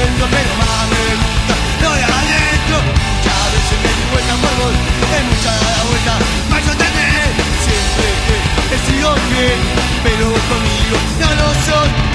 dentro, pero más me gusta lo de adentro. Ya a veces me di vuelta por es mucha la vuelta, para yo tener siempre que he sido bien, pero conmigo no lo sos.